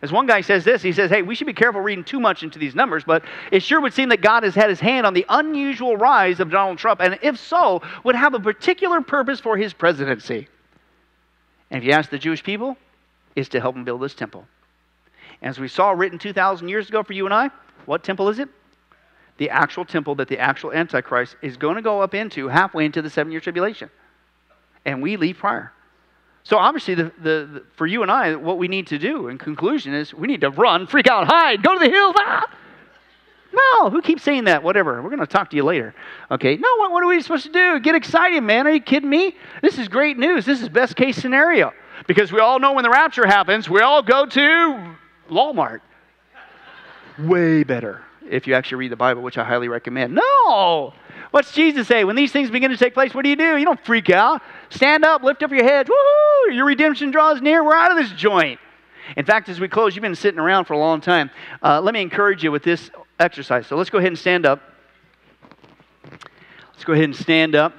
As one guy says this, he says, Hey, we should be careful reading too much into these numbers, but it sure would seem that God has had his hand on the unusual rise of Donald Trump, and if so, would have a particular purpose for his presidency. And if you ask the Jewish people, is to help him build this temple. As we saw written 2,000 years ago for you and I, what temple is it? the actual temple that the actual Antichrist is going to go up into halfway into the seven year tribulation. And we leave prior. So obviously, the, the, the, for you and I, what we need to do in conclusion is we need to run, freak out, hide, go to the hills. Ah! No, who keeps saying that? Whatever. We're going to talk to you later. Okay. No, what, what are we supposed to do? Get excited, man. Are you kidding me? This is great news. This is best case scenario. Because we all know when the rapture happens, we all go to Walmart. Way better if you actually read the Bible, which I highly recommend. No! What's Jesus say? When these things begin to take place, what do you do? You don't freak out. Stand up, lift up your head. Woohoo! Your redemption draws near. We're out of this joint. In fact, as we close, you've been sitting around for a long time. Uh, let me encourage you with this exercise. So let's go ahead and stand up. Let's go ahead and stand up.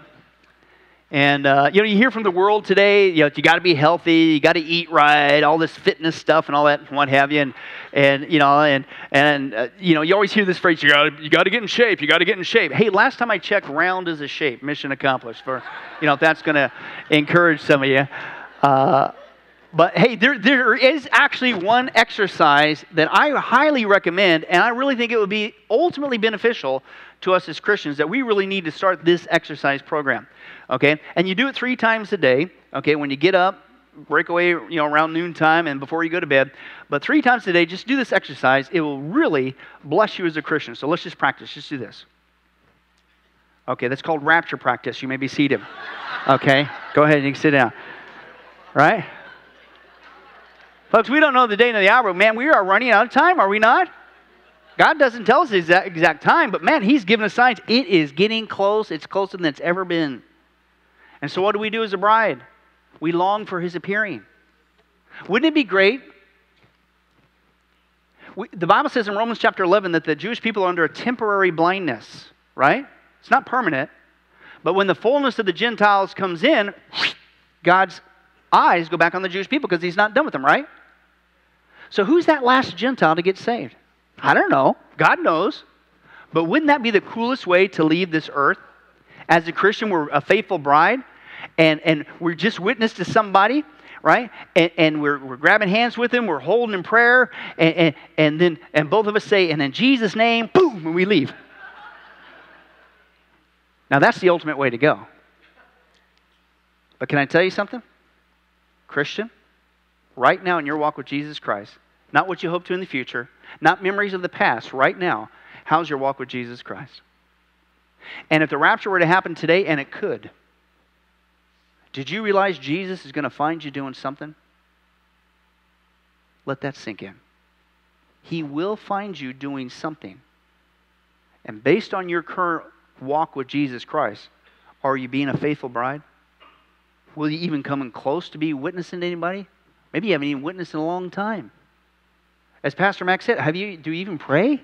And uh, you know, you hear from the world today, you know, you got to be healthy, you got to eat right, all this fitness stuff and all that, and what have you. And and you know, and and uh, you know, you always hear this phrase, you got you got to get in shape, you got to get in shape. Hey, last time I checked, round is a shape. Mission accomplished. For you know, if that's going to encourage some of you. Uh, But hey, there, there is actually one exercise that I highly recommend, and I really think it would be ultimately beneficial to us as Christians that we really need to start this exercise program. Okay? And you do it three times a day. Okay? When you get up, break away, you know, around noontime and before you go to bed. But three times a day, just do this exercise. It will really bless you as a Christian. So let's just practice. Just do this. Okay, that's called rapture practice. You may be seated. Okay, go ahead and you can sit down. Right? Folks, we don't know the day nor the hour. Man, we are running out of time, are we not? God doesn't tell us the exact, exact time, but man, He's given us signs. It is getting close. It's closer than it's ever been. And so, what do we do as a bride? We long for His appearing. Wouldn't it be great? We, the Bible says in Romans chapter 11 that the Jewish people are under a temporary blindness, right? It's not permanent. But when the fullness of the Gentiles comes in, *sniffs* God's eyes go back on the Jewish people because He's not done with them, right? So, who's that last Gentile to get saved? I don't know. God knows. But wouldn't that be the coolest way to leave this earth? As a Christian, we're a faithful bride, and, and we're just witness to somebody, right? And, and we're, we're grabbing hands with them, we're holding in prayer, and, and, and then and both of us say, and in Jesus' name, boom, and we leave. Now that's the ultimate way to go. But can I tell you something? Christian, right now in your walk with Jesus Christ, not what you hope to in the future, not memories of the past, right now, how's your walk with Jesus Christ? And if the rapture were to happen today, and it could, did you realize Jesus is going to find you doing something? Let that sink in. He will find you doing something. And based on your current walk with Jesus Christ, are you being a faithful bride? Will you even come in close to be witnessing to anybody? Maybe you haven't even witnessed in a long time. As Pastor Max said, have you, do you even pray?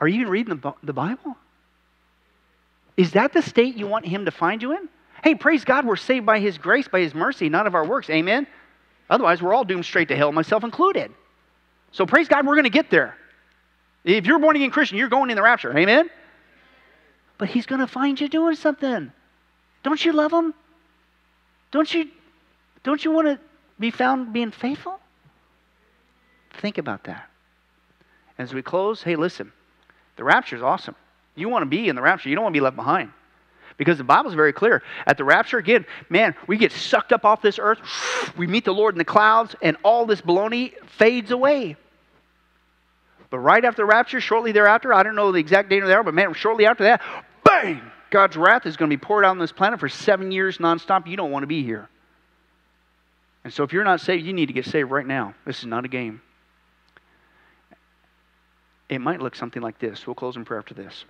Are you even reading the, the Bible? Is that the state you want Him to find you in? Hey, praise God, we're saved by His grace, by His mercy, not of our works. Amen? Otherwise, we're all doomed straight to hell, myself included. So praise God, we're going to get there. If you're born again Christian, you're going in the rapture. Amen? But He's going to find you doing something. Don't you love Him? Don't you, don't you want to be found being faithful? Think about that. As we close, hey, listen, the rapture is awesome. You want to be in the rapture, you don't want to be left behind. Because the Bible's very clear. At the rapture, again, man, we get sucked up off this earth, we meet the Lord in the clouds, and all this baloney fades away. But right after the rapture, shortly thereafter, I don't know the exact date of the hour, but man, shortly after that, bang! God's wrath is going to be poured out on this planet for seven years nonstop. You don't want to be here. And so if you're not saved, you need to get saved right now. This is not a game. It might look something like this. We'll close in prayer after this.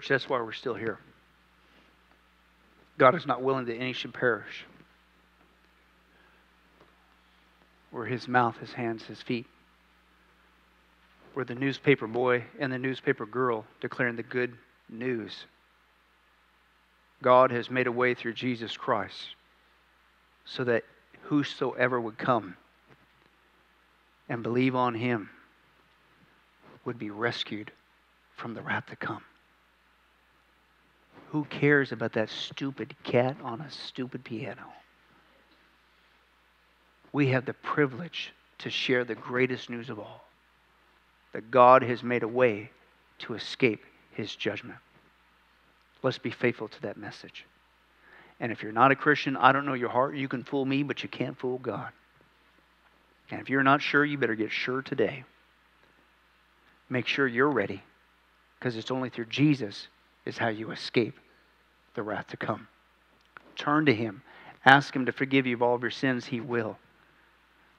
Church, that's why we're still here. God is not willing that any should perish. We're his mouth, his hands, his feet. We're the newspaper boy and the newspaper girl declaring the good news. God has made a way through Jesus Christ so that whosoever would come and believe on him would be rescued from the wrath to come. Who cares about that stupid cat on a stupid piano? We have the privilege to share the greatest news of all that God has made a way to escape his judgment. Let's be faithful to that message. And if you're not a Christian, I don't know your heart. You can fool me, but you can't fool God. And if you're not sure, you better get sure today. Make sure you're ready, because it's only through Jesus is how you escape the wrath to come. Turn to Him. Ask Him to forgive you of all of your sins. He will.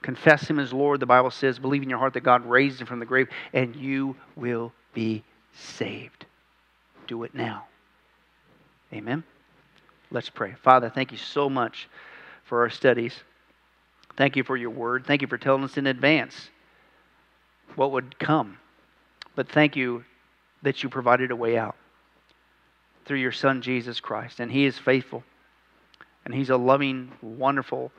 Confess Him as Lord, the Bible says. Believe in your heart that God raised Him from the grave, and you will be saved. Do it now. Amen. Let's pray. Father, thank you so much for our studies. Thank you for your word. Thank you for telling us in advance what would come. But thank you that you provided a way out through your Son, Jesus Christ. And He is faithful. And He's a loving, wonderful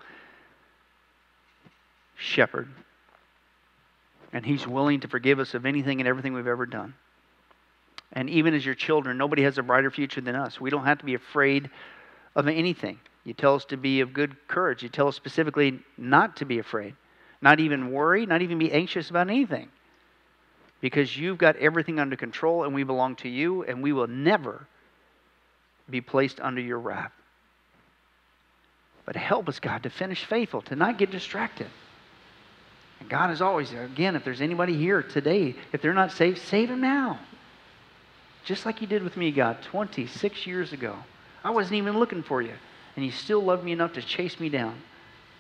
shepherd. And He's willing to forgive us of anything and everything we've ever done. And even as your children, nobody has a brighter future than us. We don't have to be afraid of anything. You tell us to be of good courage. You tell us specifically not to be afraid, not even worry, not even be anxious about anything. Because you've got everything under control and we belong to you, and we will never be placed under your wrath. But help us, God, to finish faithful, to not get distracted. And God is always there. Again, if there's anybody here today, if they're not saved, save them now. Just like you did with me, God, 26 years ago. I wasn't even looking for you, and you still loved me enough to chase me down.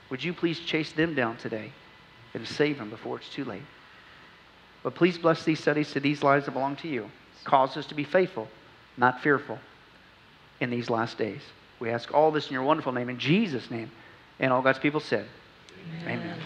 Would you please chase them down today and save them before it's too late? But please bless these studies to these lives that belong to you. Cause us to be faithful, not fearful, in these last days. We ask all this in your wonderful name, in Jesus' name. And all God's people said, Amen. Amen.